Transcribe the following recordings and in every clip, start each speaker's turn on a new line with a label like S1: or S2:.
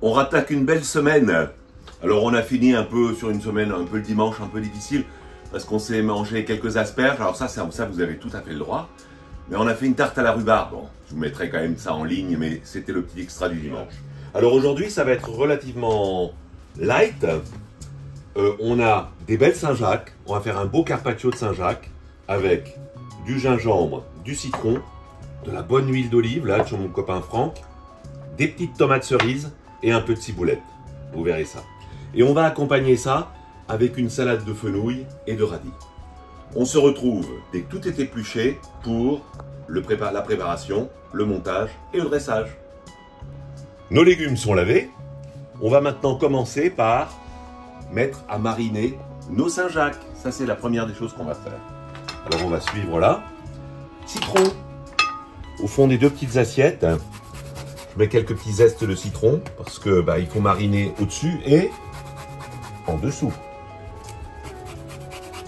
S1: On rattaque une belle semaine. Alors on a fini un peu sur une semaine, un peu le dimanche, un peu difficile, parce qu'on s'est mangé quelques asperges. Alors ça, ça, vous avez tout à fait le droit. Mais on a fait une tarte à la rhubarbe. Bon, je vous mettrai quand même ça en ligne, mais c'était le petit extra du dimanche. Alors aujourd'hui, ça va être relativement light. Euh, on a des belles Saint-Jacques. On va faire un beau carpaccio de Saint-Jacques avec du gingembre, du citron, de la bonne huile d'olive, là, sur mon copain Franck, des petites tomates cerises et un peu de ciboulette. Vous verrez ça. Et on va accompagner ça avec une salade de fenouil et de radis. On se retrouve dès que tout est épluché pour le prépa la préparation, le montage et le dressage. Nos légumes sont lavés. On va maintenant commencer par mettre à mariner nos Saint-Jacques. Ça, c'est la première des choses qu'on va faire. Alors, on va suivre là. Citron. Au fond des deux petites assiettes, je mets quelques petits zestes de citron parce que bah, il faut mariner au-dessus et en dessous.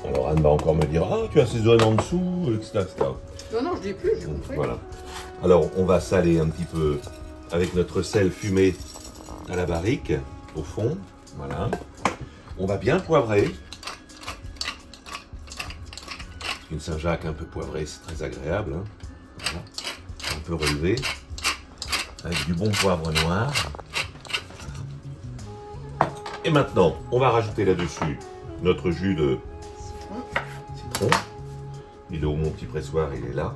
S1: Alors Anne va encore me dire Ah, tu assaisonnes en dessous, etc.
S2: Non, non, je dis plus, j'ai compris.
S1: Voilà. Alors on va saler un petit peu avec notre sel fumé à la barrique au fond. Voilà. On va bien poivrer. Une Saint-Jacques un peu poivrée, c'est très agréable. hein. Voilà. Un peu relevé. Avec du bon poivre noir. Et maintenant, on va rajouter là-dessus notre jus de
S2: Citron.
S1: Il est où mon petit pressoir Il est là.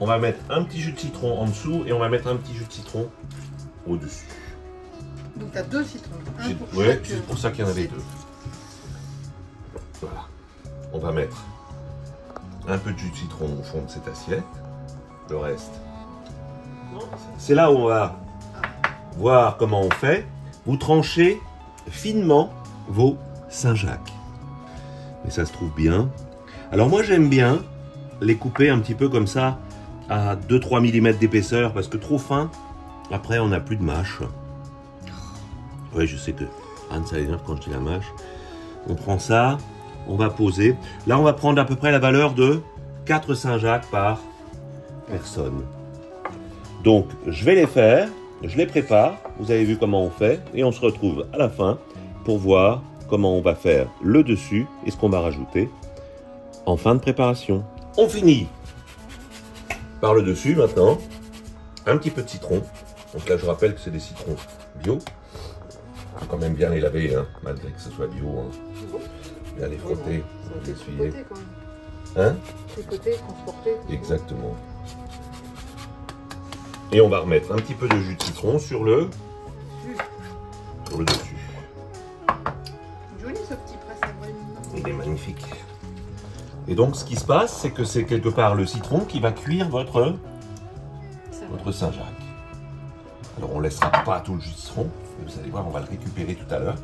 S1: On va mettre un petit jus de citron en dessous et on va mettre un petit jus de citron au-dessus.
S2: Donc t'as deux citrons. Un
S1: J'ai-
S2: pour
S1: Ouais,
S2: chaque,
S1: c'est pour ça qu'il y en avait deux. Voilà. On va mettre un peu de jus de citron au fond de cette assiette. Le reste. C'est là où on va voir comment on fait. Vous tranchez finement vos Saint-Jacques. Et ça se trouve bien. Alors moi j'aime bien les couper un petit peu comme ça à 2-3 mm d'épaisseur parce que trop fin, après on n'a plus de mâche. Oui, je sais que Anne, ça l'énerve quand dis la mâche. On prend ça, on va poser. Là, on va prendre à peu près la valeur de 4 Saint-Jacques par personne. Donc, je vais les faire, je les prépare. Vous avez vu comment on fait. Et on se retrouve à la fin pour voir comment on va faire le dessus et ce qu'on va rajouter en fin de préparation. On finit par le dessus maintenant. Un petit peu de citron. Donc là, je rappelle que c'est des citrons bio. faut quand même bien les laver, hein, malgré que ce soit bio. hein. Bien les frotter, les essuyer. Hein? Exactement. Et on va remettre un petit peu de jus de citron sur le, sur le dessus.
S2: Joli ce petit presse-à-brune.
S1: Il est magnifique. Et donc, ce qui se passe, c'est que c'est quelque part le citron qui va cuire votre, votre Saint-Jacques. Alors, on laissera pas tout le jus de citron. Vous allez voir, on va le récupérer tout à l'heure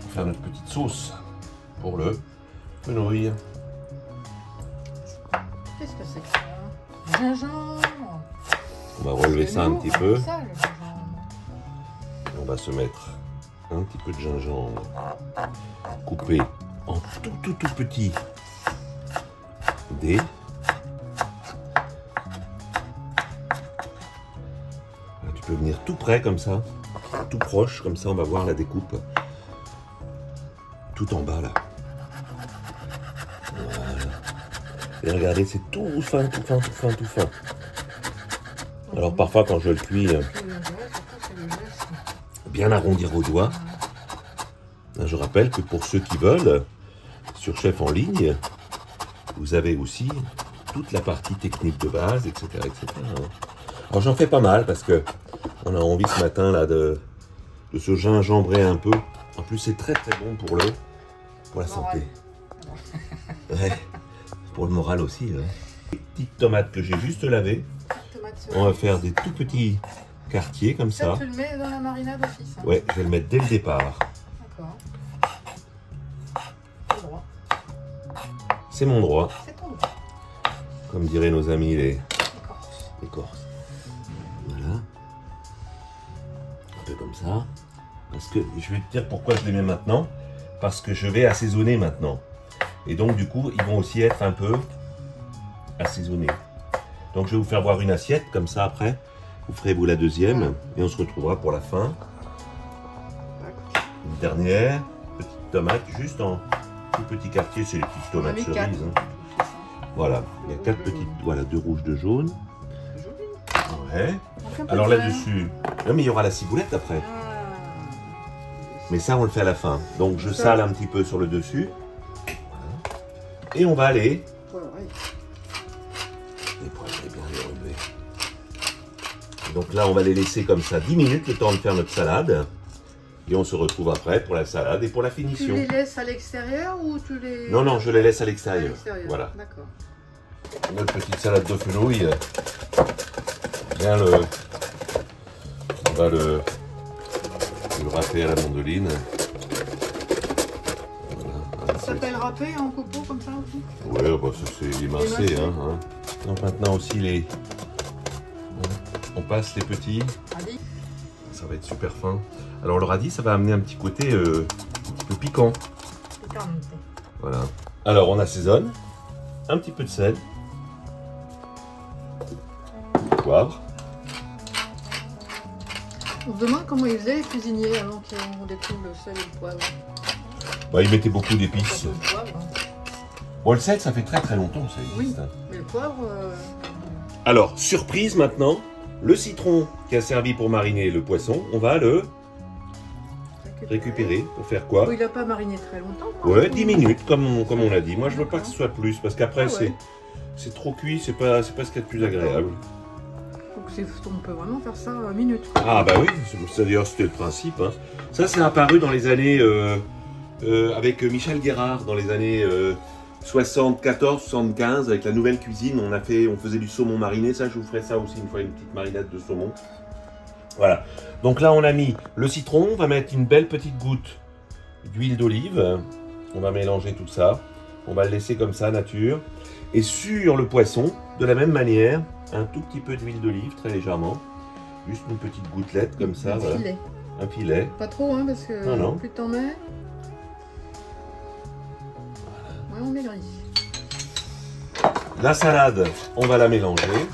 S1: pour faire notre petite sauce pour le fenouil.
S2: Qu'est-ce que c'est que ça? Gingembre.
S1: On va relever ça un petit peu. On va se mettre un petit peu de gingembre coupé en tout tout tout petit dés. Tu peux venir tout près comme ça, tout proche, comme ça on va voir la découpe. Tout en bas là. Voilà. Et regardez, c'est tout fin, tout fin, tout fin, tout fin. Alors parfois quand je le cuis, euh, bien arrondir au doigt. Je rappelle que pour ceux qui veulent, sur Chef en ligne, vous avez aussi toute la partie technique de base, etc. etc. Alors j'en fais pas mal parce que on a envie ce matin là de, de se gingembrer un peu. En plus c'est très très bon pour le pour la santé. Ouais. Pour le moral aussi. ouais. Les petites tomates que j'ai juste lavées,
S2: Tomate
S1: on va faire des tout petits quartiers comme
S2: Ça, tu le mets dans la marinade office. hein.
S1: Ouais, je vais le mettre dès le départ.
S2: D'accord. C'est droit.
S1: C'est mon droit,
S2: C'est ton droit.
S1: comme diraient nos amis les, les Corses. Voilà. Un peu comme ça. Parce que je vais te dire pourquoi je les mets maintenant. Parce que je vais assaisonner maintenant. Et donc du coup, ils vont aussi être un peu assaisonnés. Donc je vais vous faire voir une assiette comme ça après. Vous ferez vous la deuxième et on se retrouvera pour la fin. Une dernière petite tomate juste en tout petit quartier, c'est les petites tomates cerises. hein. Voilà, il y a quatre petites, voilà, deux rouges, deux jaunes. Ouais. Alors là-dessus, non mais il y aura la ciboulette après.
S2: Ah.
S1: Mais ça, on le fait à la fin. Donc je sale un petit peu sur le dessus. Et on va aller. Donc là, on va les laisser comme ça 10 minutes, le temps de faire notre salade. Et on se retrouve après pour la salade et pour la
S2: Tu
S1: finition.
S2: les laisses à l'extérieur ou tu les...
S1: Non, non, je les laisse à l'extérieur. Voilà.
S2: D'accord.
S1: Notre petite salade de fenouil. Bien le. On va le. Le râper à la mandoline. Voilà,
S2: Ça s'appelle râpé en copeaux comme ça aussi?
S1: Ouais, bah ça c'est émincé.
S2: Émincé.
S1: Hein, hein. Donc maintenant aussi les. On passe les petits.
S2: Allez.
S1: Ça va être super fin. Alors le radis, ça va amener un petit côté euh, un petit peu piquant.
S2: Picante.
S1: Voilà. Alors on assaisonne. Un petit peu de sel. Poivre.
S2: On se demande comment ils faisaient les cuisiniers avant qu'on découvre le sel et le poivre.
S1: Bah, il mettait beaucoup d'épices.
S2: Hein.
S1: Bon, le sel, ça fait très très longtemps que ça existe. hein.
S2: Mais le poivre, euh,
S1: Alors, surprise maintenant, le citron qui a servi pour mariner le poisson, on va le récupérer pour faire quoi
S2: il n'a pas mariné très longtemps.
S1: Ouais, 10 minutes, comme on, comme on l'a dit. Moi, je veux pas que ce soit plus, parce qu'après,
S2: Ah ouais.
S1: c'est trop cuit, c'est pas, pas ce qu'il y a de plus agréable.
S2: Donc on peut vraiment faire ça à minute.
S1: Ah bah oui, d'ailleurs c'était le principe. hein. Ça, c'est apparu dans les années euh, euh, avec Michel Guérard, dans les années euh, 74-75, avec la nouvelle cuisine. On a fait, on faisait du saumon mariné. Ça, je vous ferai ça aussi une fois, une petite marinade de saumon. Voilà. Donc là, on a mis le citron. On va mettre une belle petite goutte d'huile d'olive. On va mélanger tout ça. On va le laisser comme ça, nature. Et sur le poisson, de la même manière, un tout petit peu d'huile d'olive, très légèrement. Juste une petite gouttelette comme ça,
S2: Un
S1: voilà.
S2: filet.
S1: Un filet.
S2: Pas trop, hein, parce que
S1: Non, non.
S2: plus t'en mets.
S1: La salade, on va la mélanger.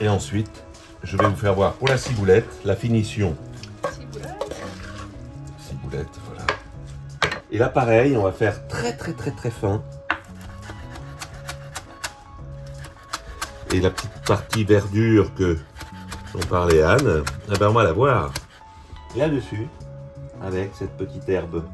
S1: Et ensuite, je vais vous faire voir pour la ciboulette, la finition. Ciboulette, voilà. Et là, pareil, on va faire très très très très fin. Et la petite partie verdure que dont parlait Anne, eh ben on va la voir là-dessus, avec cette petite herbe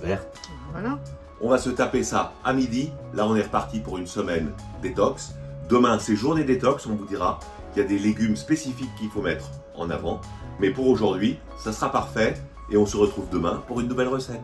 S1: verte.
S2: Voilà.
S1: On va se taper ça à midi. Là, on est reparti pour une semaine détox. Demain, c'est journée détox. On vous dira qu'il y a des légumes spécifiques qu'il faut mettre en avant. Mais pour aujourd'hui, ça sera parfait. Et on se retrouve demain pour une nouvelle recette.